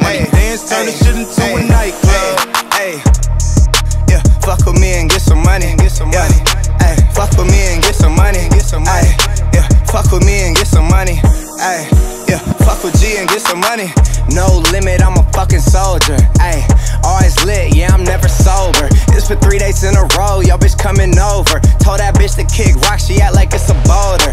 Money dance, turn the shit into a nightclub. Hey, yeah, fuck with me and get some money. Get some money. Hey, fuck with me and get some money. Get some money. Yeah, fuck with me and get some money. Hey, yeah, fuck with G and get some money. No limit, I'm a fucking soldier. Hey, always lit, yeah, I'm never sober. It's for three days in a row, yo bitch coming over. Told that bitch to kick rock, she act like it's a boulder.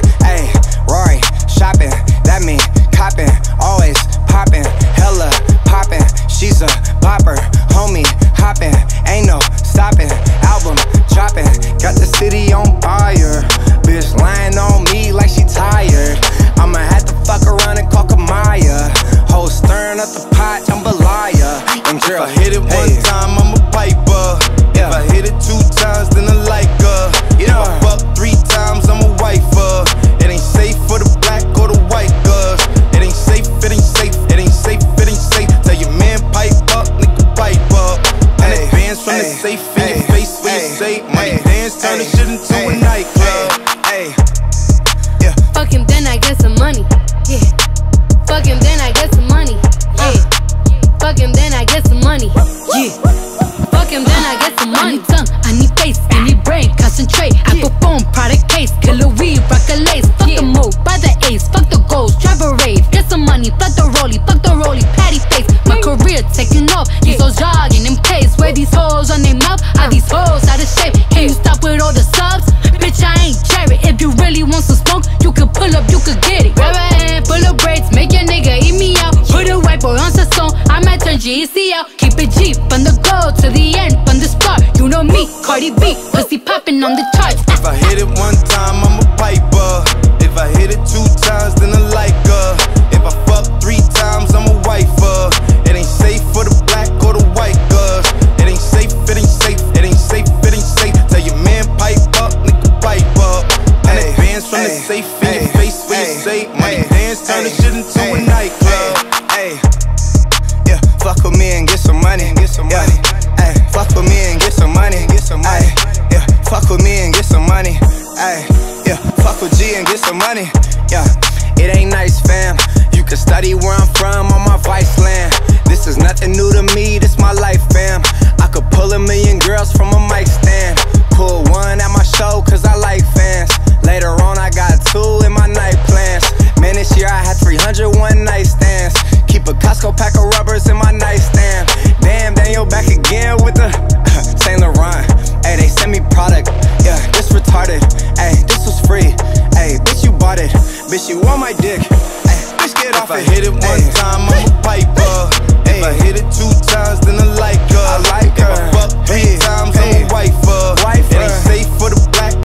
Homie, ain't no stopping. Album dropping, got the city on fire. Bitch lying on me like she tired. I'ma have to fuck around and call Kamaiyah. Whole stirring up the pot, jambalaya. And If girl, I hit it one time, I'm say money hey, dance, turn the hey, shit into a nightclub. Hey, yeah. Fuck him, then I get some money. Yeah. Fuck him, then I get some money. Yeah. Fuck him, then I get some money. Yeah. Fuck him, then I get some I money. need tongue, I need face, I need brain, concentrate. I go phone, product case, killer weed, rock a lace. I might turn GEC out. Keep it G from the go to the end, from the start. You know me, Cardi B, pussy popping on the charts. If I hit it one time, I'm a piper. If I hit it two times, then I like her. If I fuck three times, I'm a wifer. It ain't safe for the black or the white girls. It ain't safe, it ain't safe, it ain't safe, it ain't safe. Tell your man pipe up, nigga pipe up. And Hey, advance from the hey, safe in your hey, face when you hey, say money hey, dance, turn the shit into a nightclub. Hey, yeah, fuck with me and get some money. Get some money. Hey, fuck with me and get some money. Get some money. Yeah, fuck with me and get some money. Hey, yeah, fuck with G and get some money. Yeah, it ain't nice, fam. You can study where I'm from on my vice land. This is nothing new to me. This my life, fam. I could pull a million girls from a mic stand. Pull one at my show cause I like fans. Later on, I got two in my night plans. Man, this year I had 300 Daniel back again with the Saint Laurent. Hey, they send me product. Yeah, this retarded. Hey, this was free. Hey, bitch, you bought it. Bitch, you on my dick. Bitch, get off If I it. hit it one time, I'm a piper. If I hit it